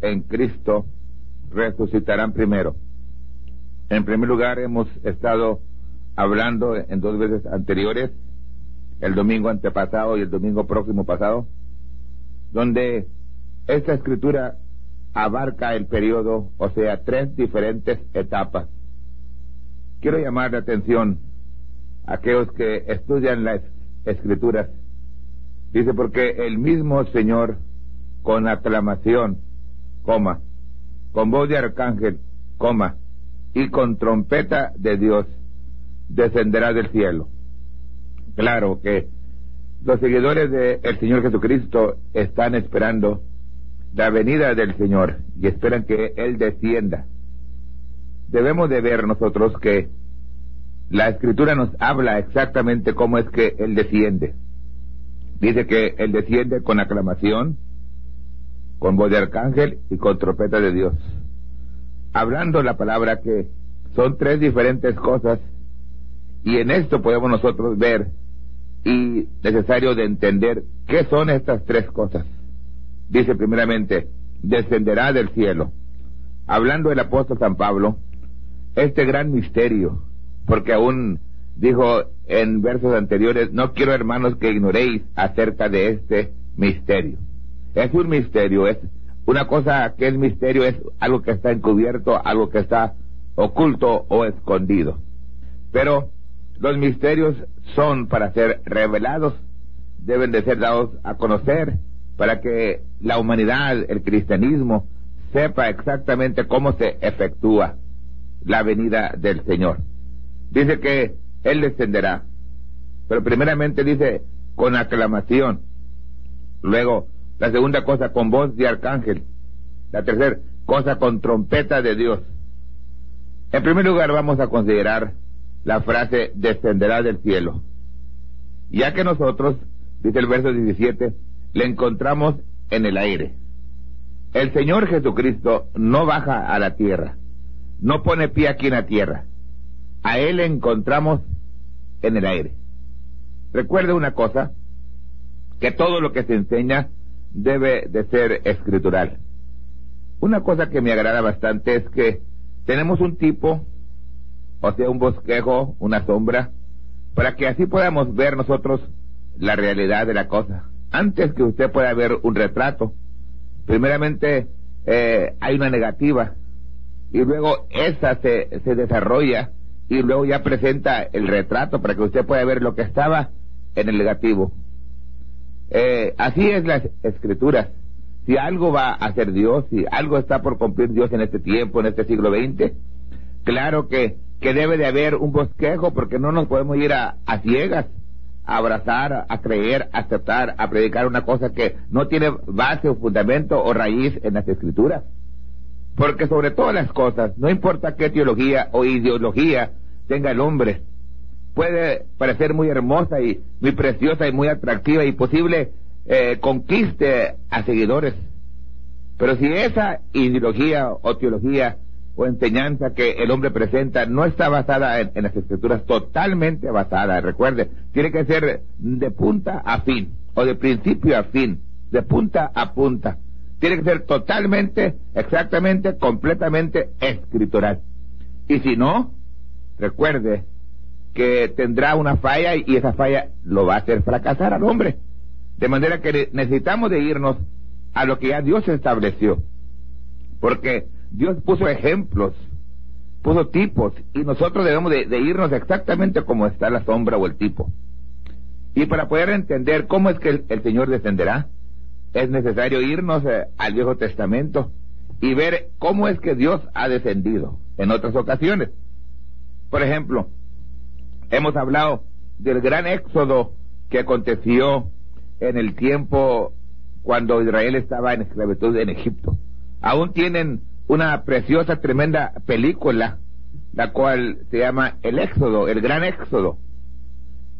en Cristo resucitarán primero. En primer lugar, hemos estado hablando en dos veces anteriores, el domingo antepasado y el domingo próximo pasado, donde esta escritura abarca el periodo, o sea, tres diferentes etapas. Quiero llamar la atención a aquellos que estudian las escrituras. Dice, porque el mismo Señor, con aclamación, coma, con voz de arcángel, coma, y con trompeta de Dios, descenderá del cielo. Claro que los seguidores del Señor Jesucristo están esperando la venida del Señor y esperan que Él descienda. Debemos de ver nosotros que la Escritura nos habla exactamente cómo es que Él desciende. Dice que Él desciende con aclamación, con voz de arcángel y con trompeta de Dios. Hablando la palabra que son tres diferentes cosas y en esto podemos nosotros ver y necesario de entender qué son estas tres cosas. Dice primeramente, descenderá del cielo. Hablando el apóstol San Pablo, este gran misterio, porque aún dijo en versos anteriores, no quiero hermanos que ignoréis acerca de este misterio. Es un misterio, es una cosa que es misterio, es algo que está encubierto, algo que está oculto o escondido. Pero los misterios son para ser revelados, deben de ser dados a conocer para que la humanidad, el cristianismo, sepa exactamente cómo se efectúa la venida del Señor. Dice que Él descenderá, pero primeramente dice con aclamación, luego la segunda cosa con voz de arcángel, la tercera cosa con trompeta de Dios. En primer lugar vamos a considerar la frase descenderá del cielo. Ya que nosotros, dice el verso 17, le encontramos en el aire. El Señor Jesucristo no baja a la tierra, no pone pie aquí en la tierra. A Él le encontramos en el aire. Recuerde una cosa, que todo lo que se enseña debe de ser escritural. Una cosa que me agrada bastante es que tenemos un tipo o sea, un bosquejo, una sombra, para que así podamos ver nosotros la realidad de la cosa. Antes que usted pueda ver un retrato, primeramente eh, hay una negativa y luego esa se, se desarrolla y luego ya presenta el retrato para que usted pueda ver lo que estaba en el negativo. Eh, así es las escrituras. Si algo va a hacer Dios, si algo está por cumplir Dios en este tiempo, en este siglo XX, claro que que debe de haber un bosquejo porque no nos podemos ir a, ciegas a abrazar, a creer, a aceptar, a predicar una cosa que no tiene base o fundamento o raíz en las escrituras. Porque sobre todas las cosas, no importa qué teología o ideología tenga el hombre, puede parecer muy hermosa y muy preciosa y muy atractiva y posible eh, conquiste a seguidores. Pero si esa ideología o teología o enseñanza que el hombre presenta no está basada en, las escrituras, totalmente basada. Recuerde, tiene que ser de punta a fin, o de principio a fin, de punta a punta. Tiene que ser totalmente, exactamente, completamente escritural. Y si no, recuerde que tendrá una falla y esa falla lo va a hacer fracasar al hombre. De manera que necesitamos de irnos a lo que ya Dios estableció. Porque Dios puso ejemplos, puso tipos, y nosotros debemos de, irnos exactamente como está la sombra o el tipo. Y para poder entender cómo es que el, Señor descenderá, es necesario irnos eh, al Viejo Testamento y ver cómo es que Dios ha descendido en otras ocasiones. Por ejemplo, hemos hablado del gran éxodo que aconteció en el tiempo cuando Israel estaba en esclavitud en Egipto. Aún tienen una preciosa, tremenda película, la cual se llama El Éxodo, el Gran Éxodo.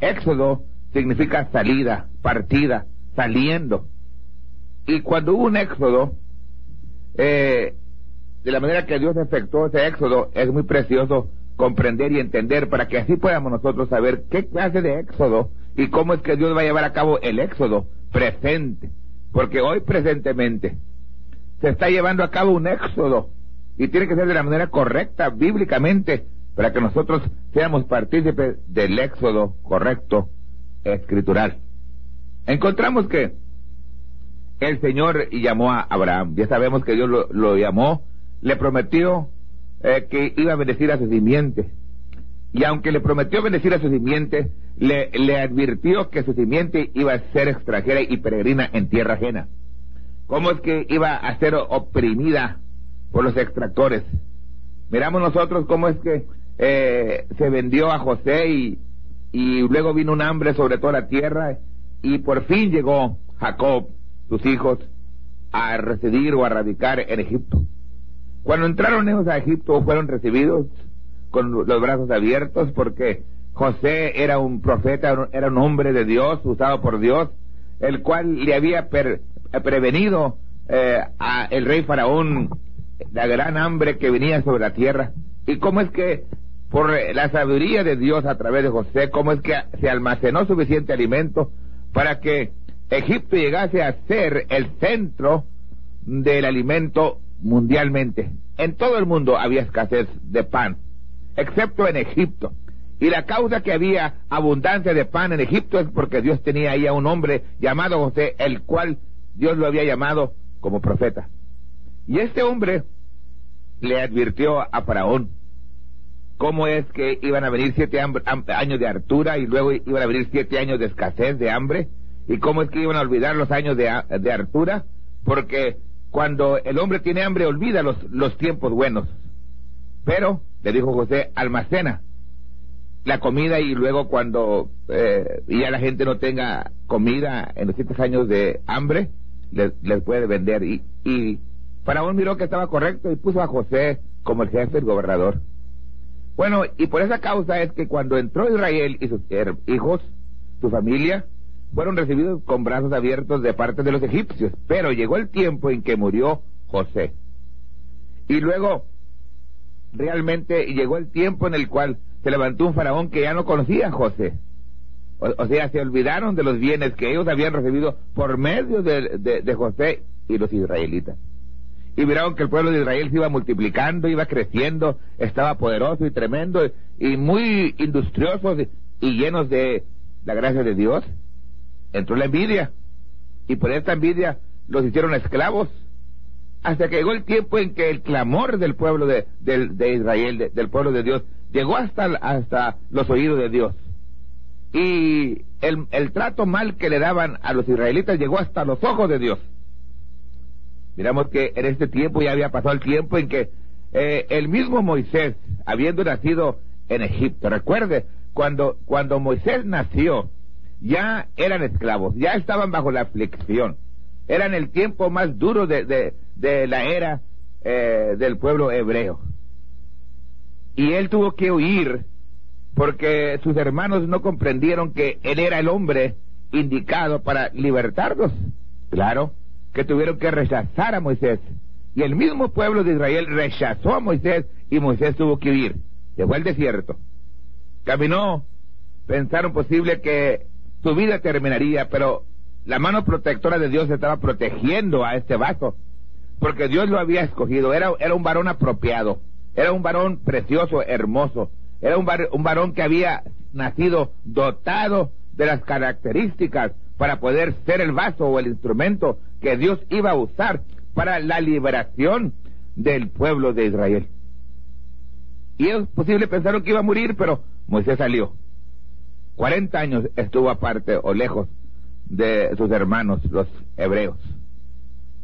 Éxodo significa salida, partida, saliendo. Y cuando hubo un éxodo, eh, de la manera que Dios efectuó ese éxodo, es muy precioso comprender y entender para que así podamos nosotros saber qué clase de éxodo y cómo es que Dios va a llevar a cabo el éxodo presente. Porque hoy presentemente se está llevando a cabo un éxodo y tiene que ser de la manera correcta, bíblicamente, para que nosotros seamos partícipes del éxodo correcto escritural. Encontramos que el Señor llamó a Abraham, ya sabemos que Dios lo, llamó, le prometió eh, que iba a bendecir a su simiente. Y aunque le prometió bendecir a su simiente, le, le advirtió que su simiente iba a ser extranjera y peregrina en tierra ajena. ¿Cómo es que iba a ser oprimida por los extractores? Miramos nosotros cómo es que eh, se vendió a José y, y luego vino un hambre sobre toda la tierra y por fin llegó Jacob, sus hijos, a residir o a radicar en Egipto. Cuando entraron ellos a Egipto fueron recibidos con los brazos abiertos porque José era un profeta, era un hombre de Dios, usado por Dios, el cual le había prevenido eh, a el rey faraón la gran hambre que venía sobre la tierra. ¿Y cómo es que por la sabiduría de Dios a través de José, cómo es que se almacenó suficiente alimento para que Egipto llegase a ser el centro del alimento mundialmente. En todo el mundo había escasez de pan, excepto en Egipto. Y la causa que había abundancia de pan en Egipto es porque Dios tenía ahí a un hombre llamado José, el cual Dios lo había llamado como profeta. Y este hombre le advirtió a Faraón cómo es que iban a venir siete años de hartura y luego iban a venir siete años de escasez de hambre y cómo es que iban a olvidar los años de, de hartura porque cuando el hombre tiene hambre olvida los, los tiempos buenos. Pero le dijo José almacena la comida y luego cuando eh, ya la gente no tenga comida en los siete años de hambre les, puede vender. Y, y Faraón miró que estaba correcto y puso a José como el jefe del gobernador. Bueno, y por esa causa es que cuando entró Israel y sus hijos, su familia, fueron recibidos con brazos abiertos de parte de los egipcios. Pero llegó el tiempo en que murió José. Y luego, realmente llegó el tiempo en el cual se levantó un faraón que ya no conocía a José. O, sea, se olvidaron de los bienes que ellos habían recibido por medio de José y los israelitas y miraron que el pueblo de Israel se iba multiplicando, iba creciendo, estaba poderoso y tremendo y muy industriosos y llenos de la gracia de Dios. Entró la envidia y por esta envidia los hicieron esclavos hasta que llegó el tiempo en que el clamor del pueblo de, Israel, del pueblo de Dios, llegó hasta, hasta los oídos de Dios. Y el, el trato mal que le daban a los israelitas llegó hasta los ojos de Dios. Miramos que en este tiempo ya había pasado el tiempo en que eh, el mismo Moisés, habiendo nacido en Egipto, recuerde, cuando, cuando Moisés nació, ya eran esclavos, ya estaban bajo la aflicción, eran el tiempo más duro de, de, la era eh, del pueblo hebreo. Y él tuvo que huir porque sus hermanos no comprendieron que él era el hombre indicado para libertarlos. Claro, que tuvieron que rechazar a Moisés. Y el mismo pueblo de Israel rechazó a Moisés y Moisés tuvo que huir. Llegó al desierto. Caminó. Pensaron posible que su vida terminaría, pero la mano protectora de Dios estaba protegiendo a este vaso. Porque Dios lo había escogido. Era, era un varón apropiado. Era un varón precioso, hermoso. Era un, un varón que había nacido dotado de las características para poder ser el vaso o el instrumento que Dios iba a usar para la liberación del pueblo de Israel. Y es posible pensaron que iba a morir, pero Moisés salió. Cuarenta años estuvo aparte o lejos de sus hermanos, los hebreos.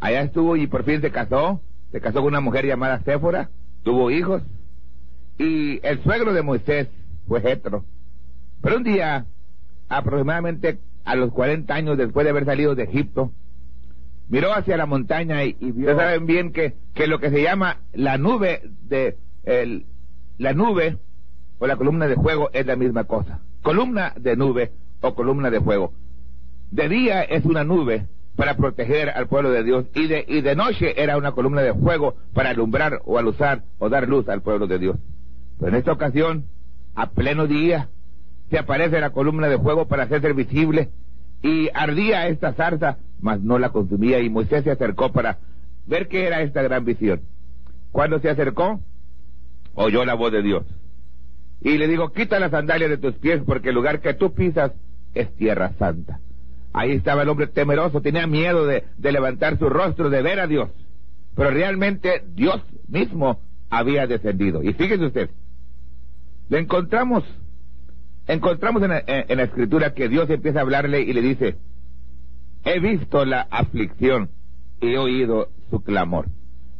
Allá estuvo y por fin se casó, se casó con una mujer llamada Séfora, tuvo hijos, y el suegro de Moisés fue Jetro. Pero un día, aproximadamente a los 40 años después de haber salido de Egipto, miró hacia la montaña y, vio, ustedes saben bien que, que lo que se llama la nube de, el, la nube o la columna de fuego es la misma cosa. Columna de nube o columna de fuego. De día es una nube para proteger al pueblo de Dios y de, y de noche era una columna de fuego para alumbrar o alusar o dar luz al pueblo de Dios. Pero en esta ocasión, a pleno día, se aparece la columna de fuego para hacerse visible y ardía esta zarza, mas no la consumía y Moisés se acercó para ver qué era esta gran visión. Cuando se acercó, oyó la voz de Dios. Y le digo, quita las sandalias de tus pies porque el lugar que tú pisas es tierra santa. Ahí estaba el hombre temeroso, tenía miedo de, de levantar su rostro, de ver a Dios. Pero realmente Dios mismo había descendido. Y fíjese usted, lo encontramos, encontramos en en la escritura que Dios empieza a hablarle y le dice, he visto la aflicción y he oído su clamor.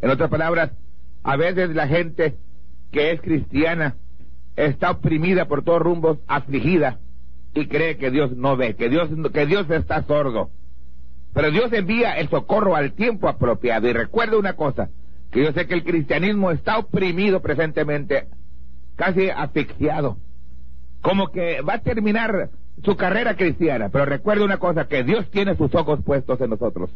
En otras palabras, a veces la gente que es cristiana está oprimida por todos rumbos, afligida, y cree que Dios no ve, que Dios, que Dios está sordo. Pero Dios envía el socorro al tiempo apropiado. Y recuerda una cosa, que yo sé que el cristianismo está oprimido presentemente, casi asfixiado, como que va a terminar su carrera cristiana. Pero recuerda una cosa, que Dios tiene sus ojos puestos en nosotros,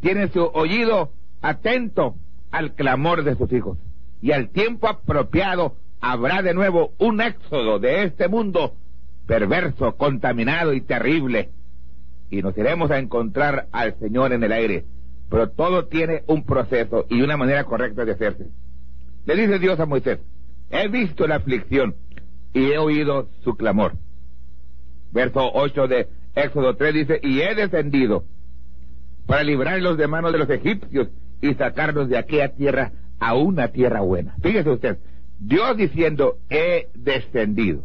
tiene su oído atento al clamor de sus hijos. Y al tiempo apropiado habrá de nuevo un éxodo de este mundo perverso, contaminado y terrible. Y nos iremos a encontrar al Señor en el aire. Pero todo tiene un proceso y una manera correcta de hacerse. Le dice Dios a Moisés, he visto la aflicción y he oído su clamor. Verso 8 de Éxodo 3 dice, y he descendido para librarlos de manos de los egipcios y sacarlos de aquella tierra a una tierra buena. Fíjese usted, Dios diciendo, he descendido.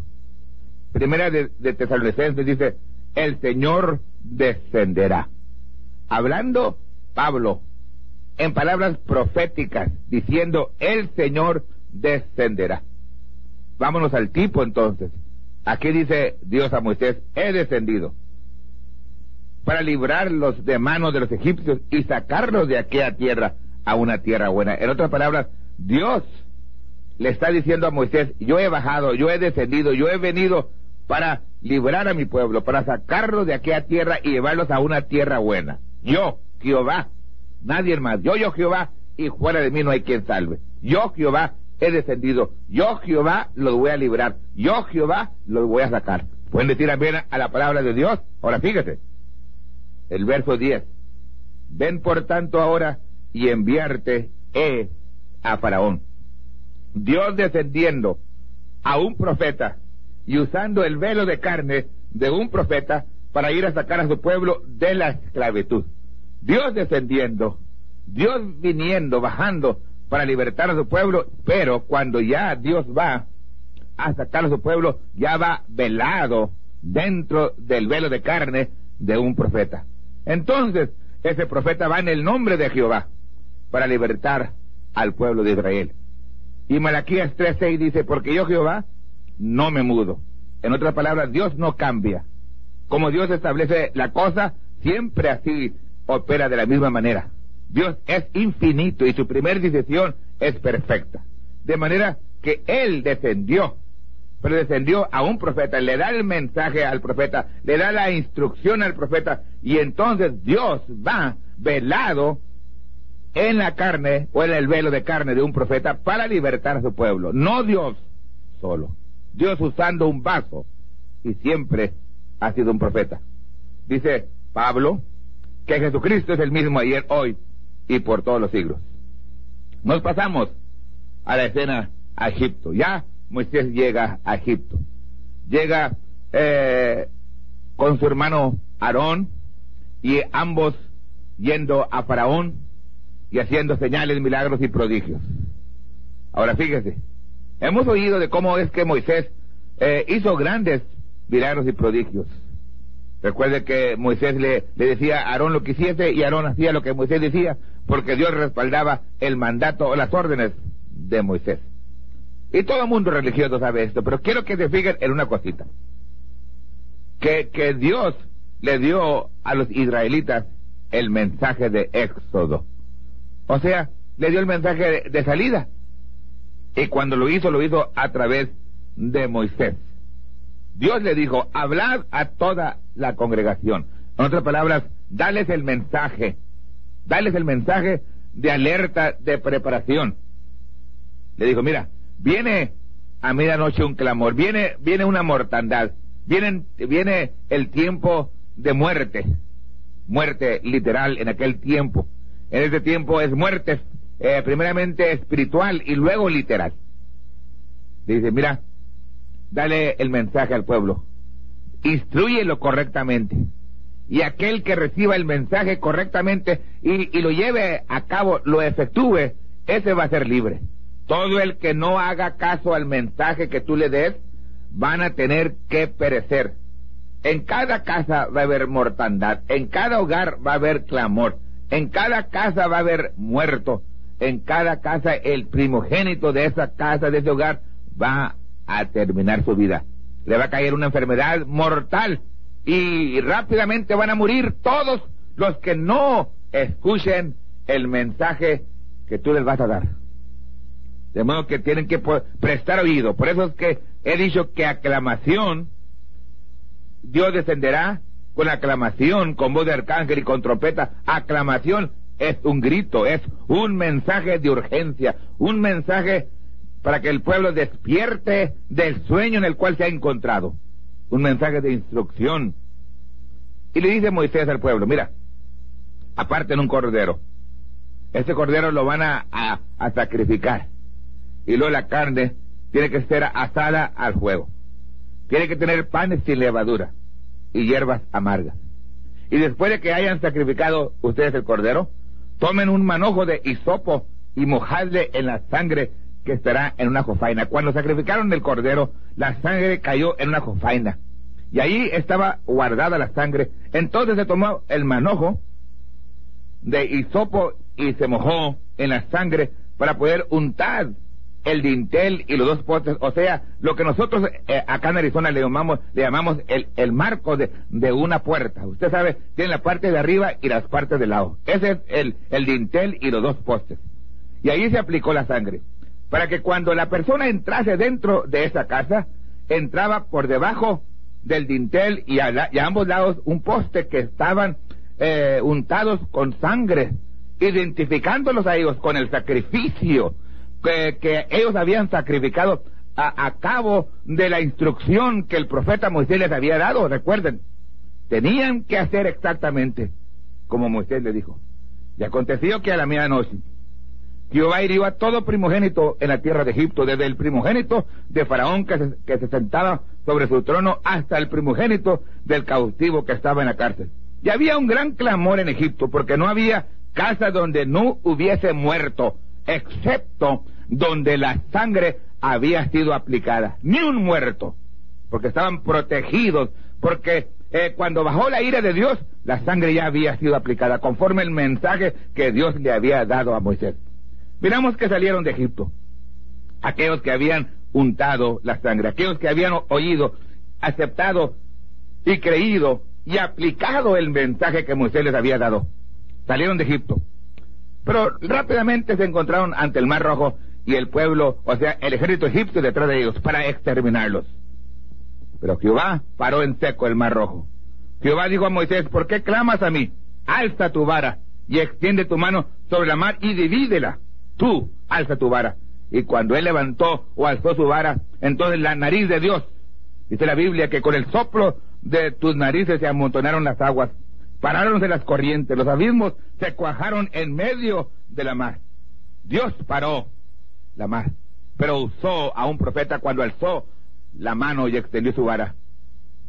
Primera de, de Tesalonicenses dice, el Señor descenderá. Hablando Pablo en palabras proféticas, diciendo, el Señor descenderá. Vámonos al tipo entonces. Aquí dice Dios a Moisés, he descendido para librarlos de manos de los egipcios y sacarlos de aquella tierra a una tierra buena. En otras palabras, Dios le está diciendo a Moisés, yo he bajado, yo he descendido, yo he venido para librar a mi pueblo, para sacarlos de aquella tierra y llevarlos a una tierra buena. Yo, Jehová, nadie más. Yo, yo, Jehová, y fuera de mí no hay quien salve. Yo, Jehová, he descendido. Yo, Jehová, los voy a librar. Yo, Jehová, los voy a sacar. Pueden decir también a la palabra de Dios. Ahora fíjate, el verso 10. Ven por tanto ahora y enviarte he a Faraón. Dios descendiendo a un profeta y usando el velo de carne de un profeta para ir a sacar a su pueblo de la esclavitud. Dios descendiendo, Dios viniendo, bajando para libertar a su pueblo, pero cuando ya Dios va a sacar a su pueblo, ya va velado dentro del velo de carne de un profeta. Entonces, ese profeta va en el nombre de Jehová para libertar al pueblo de Israel. Y Malaquías 3.6 dice, porque yo Jehová no me mudo. En otras palabras, Dios no cambia. Como Dios establece la cosa, siempre así opera de la misma manera. Dios es infinito y su primer decisión es perfecta. De manera que Él descendió, pero descendió a un profeta, le da el mensaje al profeta, le da la instrucción al profeta, y entonces Dios va velado en la carne o en el velo de carne de un profeta para libertar a su pueblo. No Dios solo. Dios usando un vaso y siempre ha sido un profeta. Dice Pablo que Jesucristo es el mismo ayer, hoy y por todos los siglos. Nos pasamos a la escena a Egipto. Ya Moisés llega a Egipto. Llega eh, con su hermano Aarón y ambos yendo a Faraón y haciendo señales, milagros y prodigios. Ahora fíjese, hemos oído de cómo es que Moisés eh, hizo grandes milagros y prodigios. Recuerde que Moisés le, decía a Aarón lo que hiciese y Aarón hacía lo que Moisés decía porque Dios respaldaba el mandato o las órdenes de Moisés. Y todo el mundo religioso sabe esto, pero quiero que se fijen en una cosita. Que, que Dios le dio a los israelitas el mensaje de éxodo. O sea, le dio el mensaje de, salida. Y cuando lo hizo, lo hizo a través de Moisés. Dios le dijo, hablad a toda la congregación. En otras palabras, dales el mensaje. Dales el mensaje de alerta, de preparación. Le dijo, mira, viene a medianoche un clamor, viene, viene una mortandad, viene, viene el tiempo de muerte, muerte literal en aquel tiempo. En este tiempo es muerte, eh, primeramente espiritual y luego literal. Dice, mira, dale el mensaje al pueblo, instruyelo correctamente. Y aquel que reciba el mensaje correctamente y, y lo lleve a cabo, lo efectúe, ese va a ser libre. Todo el que no haga caso al mensaje que tú le des, van a tener que perecer. En cada casa va a haber mortandad, en cada hogar va a haber clamor, en cada casa va a haber muerto, en cada casa el primogénito de esa casa, de ese hogar, va a terminar su vida. Le va a caer una enfermedad mortal y rápidamente van a morir todos los que no escuchen el mensaje que tú les vas a dar. De modo que tienen que prestar oído. Por eso es que he dicho que aclamación, Dios descenderá con aclamación, con voz de arcángel y con trompeta. Aclamación es un grito, es un mensaje de urgencia, un mensaje para que el pueblo despierte del sueño en el cual se ha encontrado. Un mensaje de instrucción. Y le dice Moisés al pueblo, mira, aparten un cordero. Ese cordero lo van a, sacrificar. Y luego la carne tiene que ser asada al fuego. Tiene que tener panes sin levadura y hierbas amargas. Y después de que hayan sacrificado ustedes el cordero, tomen un manojo de hisopo y mojadle en la sangre que estará en una jofaina. Cuando sacrificaron el cordero, la sangre cayó en una jofaina. Y ahí estaba guardada la sangre. Entonces se tomó el manojo de hisopo y se mojó en la sangre para poder untar el dintel y los dos postes, o sea, lo que nosotros eh, acá en Arizona le llamamos, le llamamos el, el marco de, de, una puerta. Usted sabe, tiene la parte de arriba y las partes del lado. Ese es el, el dintel y los dos postes. Y ahí se aplicó la sangre para que cuando la persona entrase dentro de esa casa, entraba por debajo del dintel y a, ambos lados un poste que estaban eh, untados con sangre, identificándolos a ellos con el sacrificio que, ellos habían sacrificado a, cabo de la instrucción que el profeta Moisés les había dado. Recuerden, tenían que hacer exactamente como Moisés le dijo. Y aconteció que a la medianoche Jehová hirió a todo primogénito en la tierra de Egipto, desde el primogénito de Faraón que se, que se sentaba sobre su trono hasta el primogénito del cautivo que estaba en la cárcel. Y había un gran clamor en Egipto, porque no había casa donde no hubiese muerto, excepto donde la sangre había sido aplicada. Ni un muerto, porque estaban protegidos, porque eh, cuando bajó la ira de Dios, la sangre ya había sido aplicada, conforme el mensaje que Dios le había dado a Moisés. Miramos que salieron de Egipto. Aquellos que habían untado la sangre, aquellos que habían oído, aceptado y creído y aplicado el mensaje que Moisés les había dado. Salieron de Egipto. Pero rápidamente se encontraron ante el Mar Rojo y el pueblo, o sea, el ejército egipcio detrás de ellos para exterminarlos. Pero Jehová paró en seco el Mar Rojo. Jehová dijo a Moisés, ¿por qué clamas a mí? Alza tu vara y extiende tu mano sobre la mar y divídela tú alza tu vara. Y cuando él levantó o alzó su vara, entonces la nariz de Dios, dice la Biblia, que con el soplo de tus narices se amontonaron las aguas, paráronse las corrientes, los abismos se cuajaron en medio de la mar. Dios paró la mar, pero usó a un profeta cuando alzó la mano y extendió su vara.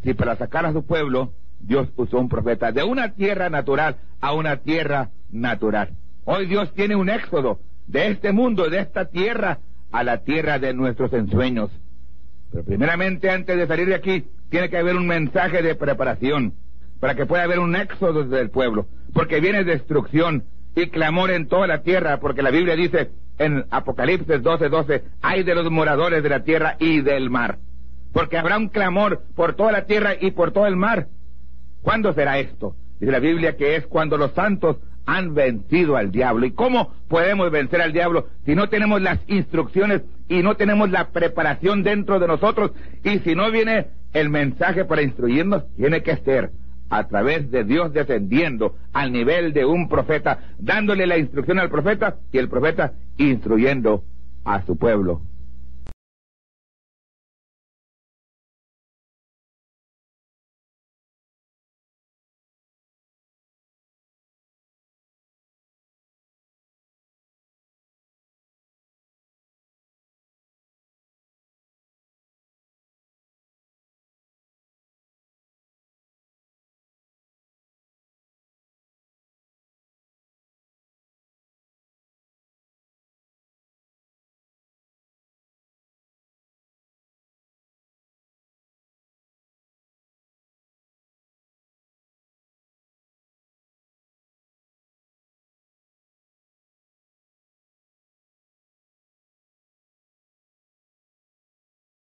Si para sacar a su pueblo, Dios usó un profeta de una tierra natural a una tierra natural. Hoy Dios tiene un éxodo de este mundo, de esta tierra, a la tierra de nuestros ensueños. Pero primeramente, antes de salir de aquí, tiene que haber un mensaje de preparación, para que pueda haber un éxodo del pueblo, porque viene destrucción y clamor en toda la tierra, porque la Biblia dice en Apocalipsis 12:12, 12, hay de los moradores de la tierra y del mar, porque habrá un clamor por toda la tierra y por todo el mar. ¿Cuándo será esto? Dice la Biblia que es cuando los santos han vencido al diablo. ¿Y cómo podemos vencer al diablo si no tenemos las instrucciones y no tenemos la preparación dentro de nosotros? Y si no viene el mensaje para instruirnos, tiene que ser a través de Dios descendiendo al nivel de un profeta, dándole la instrucción al profeta y el profeta instruyendo a su pueblo